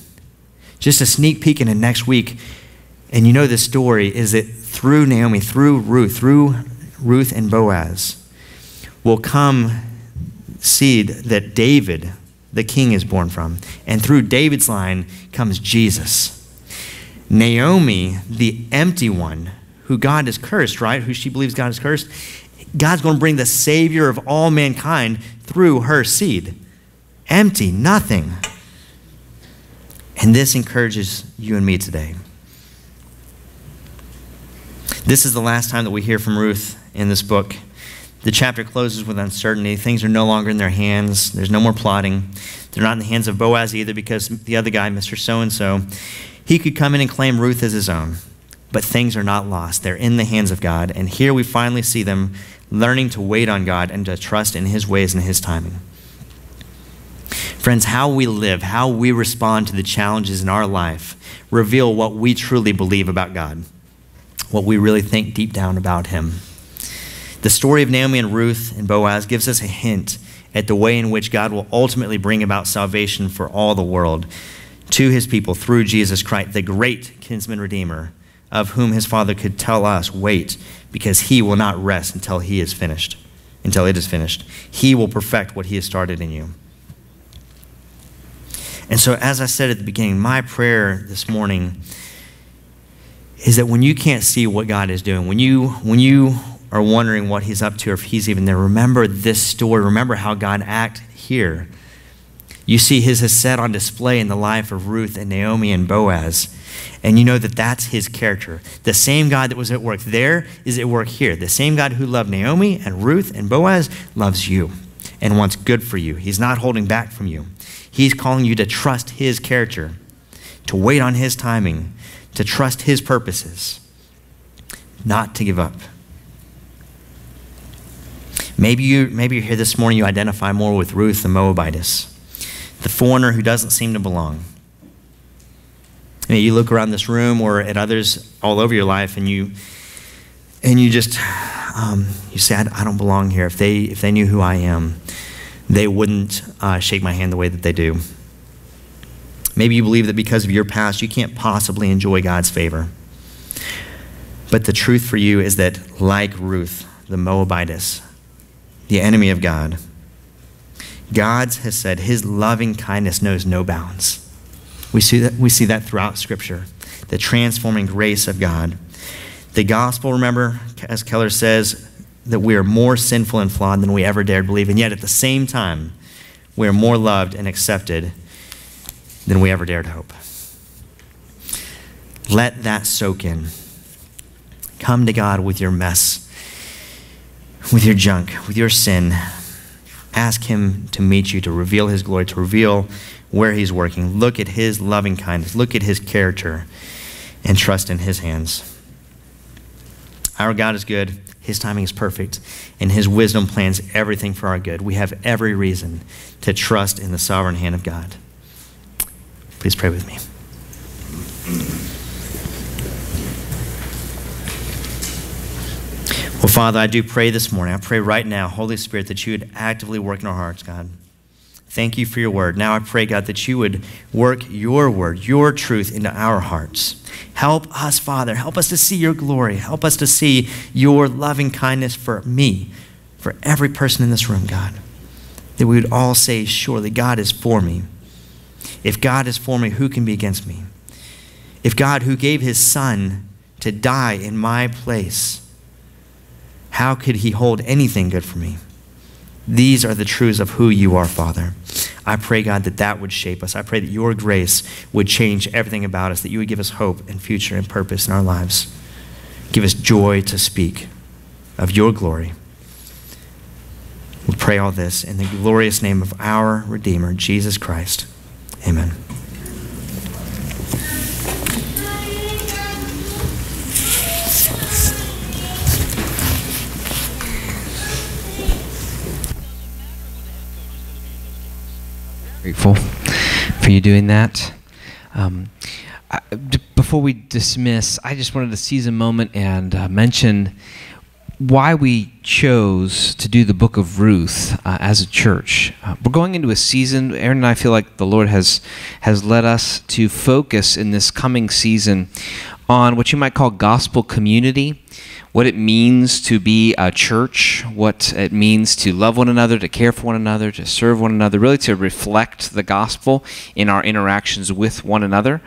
Just a sneak peek into next week, and you know the story is that through Naomi, through Ruth, through Ruth and Boaz, will come seed that David the king is born from. And through David's line comes Jesus. Naomi, the empty one, who God has cursed, right? Who she believes God has cursed. God's going to bring the Savior of all mankind through her seed. Empty, nothing. And this encourages you and me today. This is the last time that we hear from Ruth in this book. The chapter closes with uncertainty. Things are no longer in their hands. There's no more plotting. They're not in the hands of Boaz either because the other guy, Mr. So and so, he could come in and claim Ruth as his own. But things are not lost. They're in the hands of God. And here we finally see them learning to wait on God and to trust in his ways and his timing. Friends, how we live, how we respond to the challenges in our life reveal what we truly believe about God, what we really think deep down about him. The story of Naomi and Ruth and Boaz gives us a hint at the way in which God will ultimately bring about salvation for all the world to his people through Jesus Christ, the great kinsman redeemer, of whom his father could tell us, Wait, because he will not rest until he is finished, until it is finished. He will perfect what he has started in you. And so, as I said at the beginning, my prayer this morning is that when you can't see what God is doing, when you, when you are wondering what he's up to or if he's even there, remember this story. Remember how God acted here. You see his hesed on display in the life of Ruth and Naomi and Boaz. And you know that that's his character. The same God that was at work there is at work here. The same God who loved Naomi and Ruth and Boaz loves you and wants good for you. He's not holding back from you. He's calling you to trust his character, to wait on his timing, to trust his purposes, not to give up. Maybe, you, maybe you're here this morning, you identify more with Ruth the Moabitess, the foreigner who doesn't seem to belong. You, you look around this room or at others all over your life and you, and you just, um, you say, I, I, don't belong here. If they, if they knew who I am, they wouldn't uh, shake my hand the way that they do. Maybe you believe that because of your past, you can't possibly enjoy God's favor. But the truth for you is that, like Ruth, the Moabitess, the enemy of God. God has said his loving kindness knows no bounds. We see that, we see that throughout Scripture, the transforming grace of God. The gospel, remember, as Keller says, that we are more sinful and flawed than we ever dared believe, and yet at the same time, we are more loved and accepted than we ever dared hope. Let that soak in. Come to God with your mess with your junk, with your sin. Ask Him to meet you, to reveal His glory, to reveal where He's working. Look at His loving kindness, look at His character, and trust in His hands. Our God is good, His timing is perfect, and His wisdom plans everything for our good. We have every reason to trust in the sovereign hand of God. Please pray with me. Well, Father, I do pray this morning. I pray right now, Holy Spirit, that you would actively work in our hearts, God. Thank you for your word. Now I pray, God, that you would work your word, your truth into our hearts. Help us, Father. Help us to see your glory. Help us to see your loving kindness for me, for every person in this room, God. That we would all say, Surely God is for me. If God is for me, who can be against me? If God, who gave his son to die in my place, how could he hold anything good for me? These are the truths of who you are, Father. I pray, God, that that would shape us. I pray that your grace would change everything about us, that you would give us hope and future and purpose in our lives. Give us joy to speak of your glory. We pray all this in the glorious name of our Redeemer, Jesus Christ. Amen. Grateful for you doing that. Um, before we dismiss, I just wanted to seize a moment and uh, mention why we chose to do the book of Ruth uh, as a church. Uh, we're going into a season. Aaron and I feel like the Lord has has led us to focus in this coming season on what you might call gospel community what it means to be a church, what it means to love one another, to care for one another, to serve one another, really to reflect the gospel in our interactions with one another.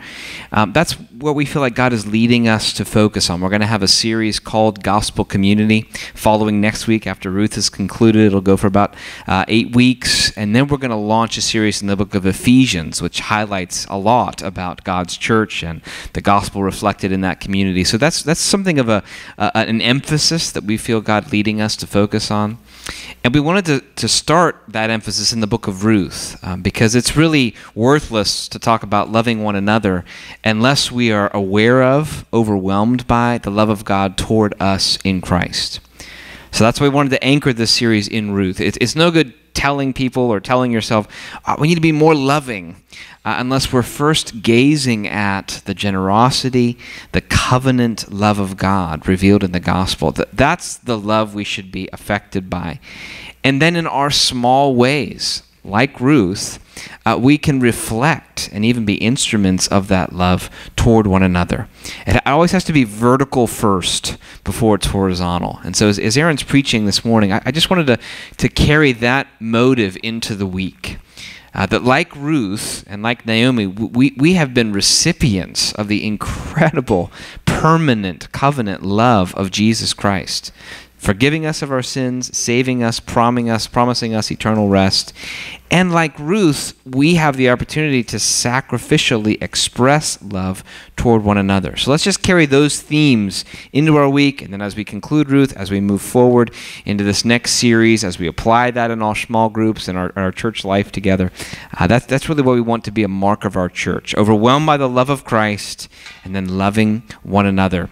Um, that's what we feel like God is leading us to focus on. We're going to have a series called Gospel Community following next week after Ruth is concluded. It'll go for about uh, eight weeks. And then we're going to launch a series in the book of Ephesians, which highlights a lot about God's church and the gospel reflected in that community. So that's, that's something of a, uh, an emphasis that we feel God leading us to focus on. And we wanted to, to start that emphasis in the book of Ruth um, because it's really worthless to talk about loving one another unless we are aware of, overwhelmed by the love of God toward us in Christ. So that's why we wanted to anchor this series in Ruth. It, it's no good telling people or telling yourself, oh, we need to be more loving uh, unless we're first gazing at the generosity, the covenant love of God revealed in the gospel. That's the love we should be affected by. And then in our small ways, like Ruth, uh, we can reflect and even be instruments of that love toward one another. It always has to be vertical first before it's horizontal. And so, as, as Aaron's preaching this morning, I, I just wanted to, to carry that motive into the week. Uh, that like Ruth and like Naomi, we, we have been recipients of the incredible, permanent covenant love of Jesus Christ forgiving us of our sins, saving us, promising us, promising us eternal rest. And like Ruth, we have the opportunity to sacrificially express love toward one another. So let's just carry those themes into our week. And then as we conclude Ruth, as we move forward into this next series, as we apply that in our small groups and our, our church life together, uh, that's, that's really what we want to be a mark of our church. Overwhelmed by the love of Christ and then loving one another.